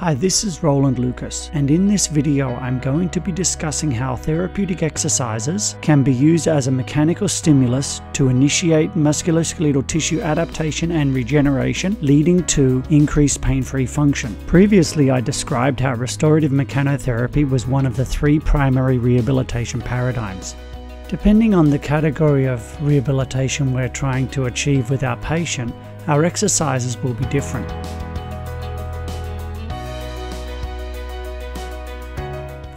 Hi, this is Roland Lucas, and in this video I'm going to be discussing how therapeutic exercises can be used as a mechanical stimulus to initiate musculoskeletal tissue adaptation and regeneration, leading to increased pain-free function. Previously I described how restorative mechanotherapy was one of the three primary rehabilitation paradigms. Depending on the category of rehabilitation we're trying to achieve with our patient, our exercises will be different.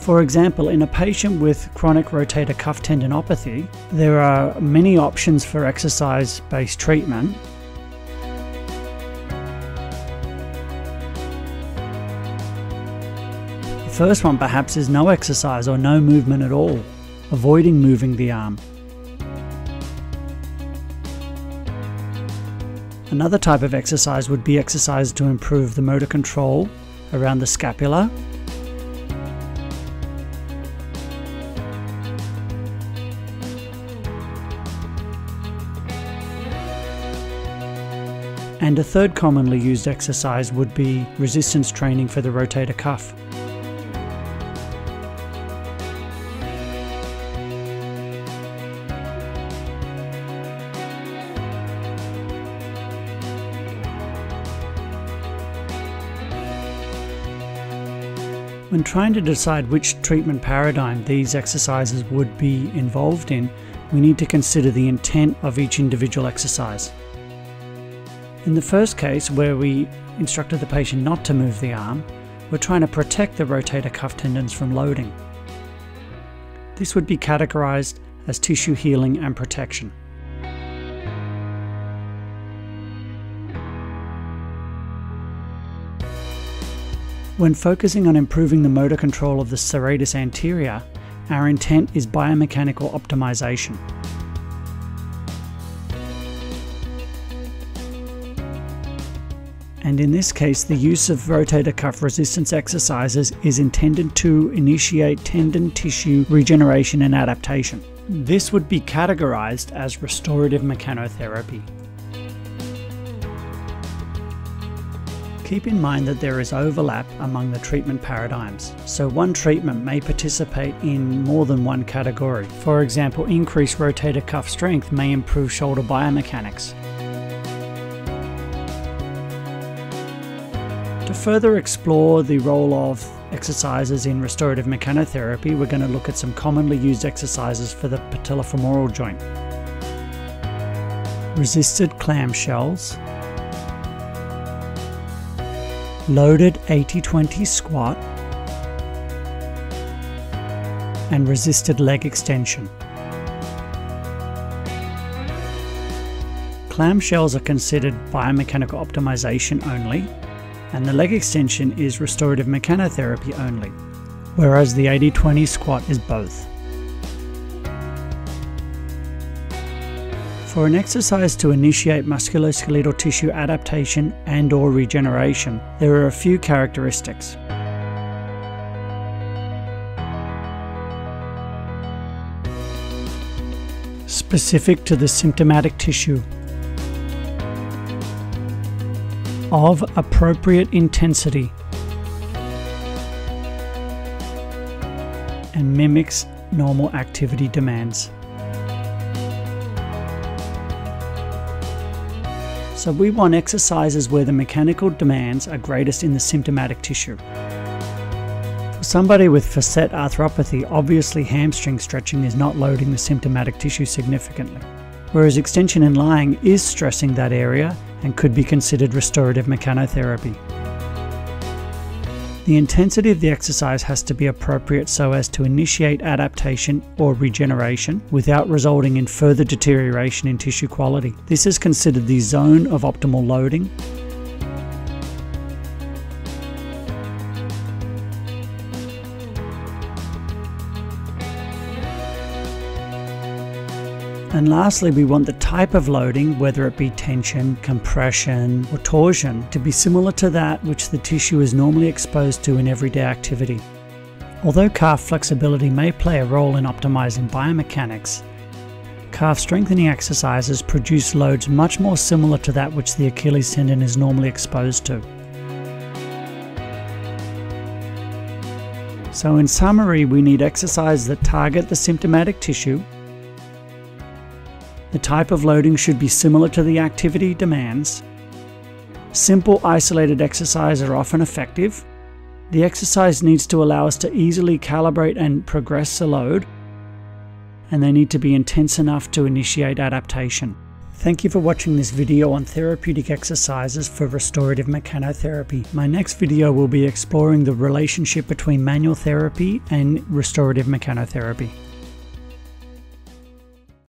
For example, in a patient with chronic rotator cuff tendinopathy, there are many options for exercise based treatment. The first one perhaps is no exercise or no movement at all, avoiding moving the arm. Another type of exercise would be exercise to improve the motor control around the scapula And a third commonly used exercise would be resistance training for the rotator cuff. When trying to decide which treatment paradigm these exercises would be involved in, we need to consider the intent of each individual exercise. In the first case, where we instructed the patient not to move the arm, we're trying to protect the rotator cuff tendons from loading. This would be categorized as tissue healing and protection. When focusing on improving the motor control of the serratus anterior, our intent is biomechanical optimization. And in this case the use of rotator cuff resistance exercises is intended to initiate tendon tissue regeneration and adaptation. This would be categorized as restorative mechanotherapy. Keep in mind that there is overlap among the treatment paradigms, so one treatment may participate in more than one category. For example, increased rotator cuff strength may improve shoulder biomechanics, To further explore the role of exercises in restorative mechanotherapy, we're going to look at some commonly used exercises for the patellofemoral joint. Resisted clamshells, loaded 80-20 squat, and resisted leg extension. Clamshells are considered biomechanical optimization only, and the leg extension is restorative mechanotherapy only, whereas the 80-20 squat is both. For an exercise to initiate musculoskeletal tissue adaptation and or regeneration, there are a few characteristics. Specific to the symptomatic tissue of appropriate intensity and mimics normal activity demands. So we want exercises where the mechanical demands are greatest in the symptomatic tissue. For somebody with facet arthropathy, obviously hamstring stretching is not loading the symptomatic tissue significantly, whereas extension and lying is stressing that area and could be considered restorative mechanotherapy. The intensity of the exercise has to be appropriate so as to initiate adaptation or regeneration without resulting in further deterioration in tissue quality. This is considered the zone of optimal loading And lastly, we want the type of loading, whether it be tension, compression, or torsion, to be similar to that which the tissue is normally exposed to in everyday activity. Although calf flexibility may play a role in optimizing biomechanics, calf strengthening exercises produce loads much more similar to that which the Achilles tendon is normally exposed to. So in summary, we need exercises that target the symptomatic tissue. The type of loading should be similar to the activity demands. Simple isolated exercises are often effective. The exercise needs to allow us to easily calibrate and progress the load, and they need to be intense enough to initiate adaptation. Thank you for watching this video on therapeutic exercises for restorative mechanotherapy. My next video will be exploring the relationship between manual therapy and restorative mechanotherapy.